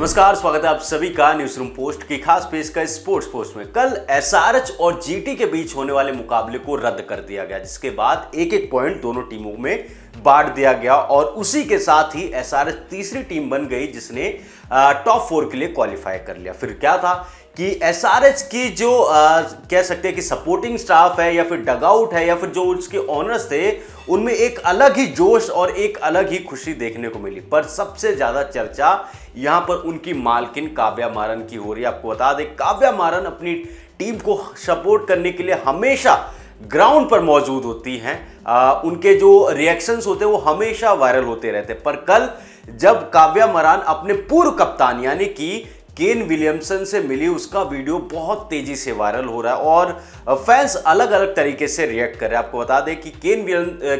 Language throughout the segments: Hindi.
नमस्कार, स्वागत है आप सभी का न्यूज़ रूम पोस्ट की खास पेश का स्पोर्ट्स पोस्ट में। कल एसआरएच और जीटी के बीच होने वाले मुकाबले को रद्द कर दिया गया, जिसके बाद एक एक पॉइंट दोनों टीमों में बांट दिया गया और उसी के साथ ही एसआरएच तीसरी टीम बन गई, जिसने टॉप फोर के लिए क्वालिफाई कर लिया। फिर क्या था? कि एसआरएच की जो आ, कह सकते हैं कि सपोर्टिंग स्टाफ है या फिर डगआउट है या फिर जो उसके ऑनर्स थे उनमें एक अलग ही जोश और एक अलग ही खुशी देखने को मिली। पर सबसे ज़्यादा चर्चा यहाँ पर उनकी मालकिन काव्या मारन की हो रही है। आपको बता दें काव्या मारन अपनी टीम को सपोर्ट करने के लिए हमेशा ग्राउंड पर मौजूद होती हैं। उनके जो रिएक्शंस होते हैं वो हमेशा वायरल होते रहते हैं। पर कल जब काव्या मरान अपने पूर्व कप्तान यानी कि केन विलियमसन से मिली उसका वीडियो बहुत तेज़ी से वायरल हो रहा है और फैंस अलग अलग तरीके से रिएक्ट कर रहे हैं। आपको बता दें कि केन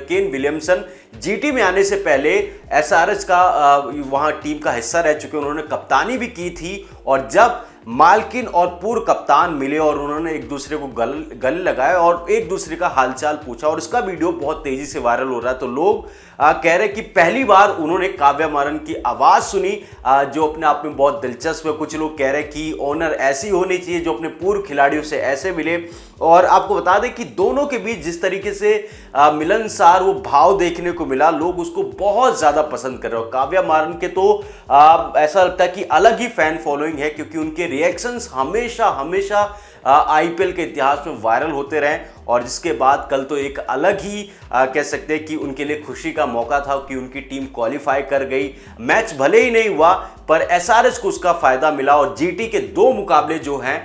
केन विलियमसन जीटी में आने से पहले एसआरएच का वहाँ टीम का हिस्सा रह चुके उन्होंने कप्तानी भी की थी और जब मालकिन और पूर्व कप्तान मिले और उन्होंने एक दूसरे को गल गले लगाए और एक दूसरे का हालचाल पूछा और इसका वीडियो बहुत तेज़ी से वायरल हो रहा है। तो लोग आ, कह रहे कि पहली बार उन्होंने काव्या मारन की आवाज़ सुनी आ, जो अपने आप में बहुत दिलचस्प है। कुछ लोग कह रहे कि ओनर ऐसी होनी चाहिए जो अपने पूर्व खिलाड़ियों से ऐसे मिले। और आपको बता दें कि दोनों के बीच जिस तरीके से आ, मिलनसार वो भाव देखने को मिला लोग उसको बहुत ज़्यादा पसंद कर रहे हो। काव्या मारन के तो आ, ऐसा लगता है कि अलग ही फ़ैन फॉलोइंग है क्योंकि उनके रिएक्शंस हमेशा हमेशा आईपीएल के इतिहास में वायरल होते रहे और जिसके बाद कल तो एक अलग ही आ, कह सकते हैं कि उनके लिए खुशी का मौका था कि उनकी टीम क्वालिफाई कर गई। मैच भले ही नहीं हुआ पर एसआरएच को उसका फ़ायदा मिला और जीटी के दो मुकाबले जो हैं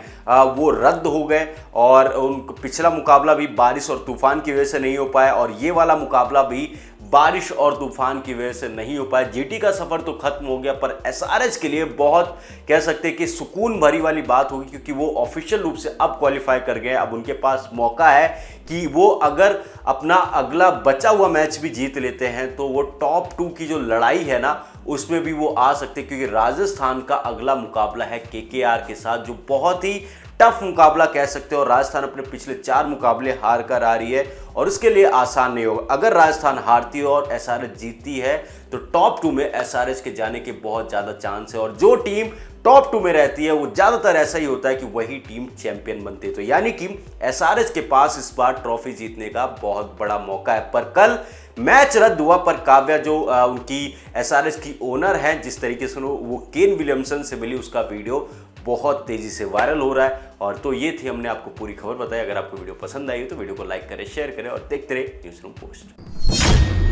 वो रद्द हो गए और उन पिछला मुकाबला भी बारिश और तूफ़ान की वजह से नहीं हो पाया और ये वाला मुकाबला भी बारिश और तूफ़ान की वजह से नहीं हो पाया। जीटी का सफ़र तो खत्म हो गया, पर एसआरएच के लिए बहुत कह सकते हैं कि सुकून भरी वाली बात होगी, क्योंकि वो ऑफिशियल रूप से अब क्वालिफाई कर गए अब उनके पास मौका है कि वो अगर अपना अगला बचा हुआ मैच भी जीत लेते हैं तो वो टॉप टू की जो लड़ाई है ना, उसमें भी वो आ सकते क्योंकि राजस्थान का अगला मुकाबला है के के साथ, जो बहुत ही टफ मुकाबला कह सकते हो। राजस्थान अपने पिछले चार मुकाबले हार कर आ रही है और उसके लिए आसान नहीं होगा। अगर राजस्थान हारती है और SRS जीतती है तो टॉप टू में एसआरएस के जाने के बहुत ज़्यादा चांस है। और जो टीम टॉप टू में रहती है, वो ज़्यादातर ऐसा ही होता है कि वही टीम चैंपियन बनती है। तो यानी कि SRS के पास इस बार ट्रॉफी जीतने का बहुत बड़ा मौका है। पर कल मैच रद्द हुआ, पर काव्या जो उनकी SRS की ओनर है, जिस तरीके से वो केन विलियमसन से मिली, उसका वीडियो बहुत तेज़ी से वायरल हो रहा है। और तो ये थी हमने आपको पूरी खबर बताई। अगर आपको वीडियो पसंद आई तो वीडियो को लाइक करें, शेयर करें और देखते रहे न्यूज़ रूम पोस्ट।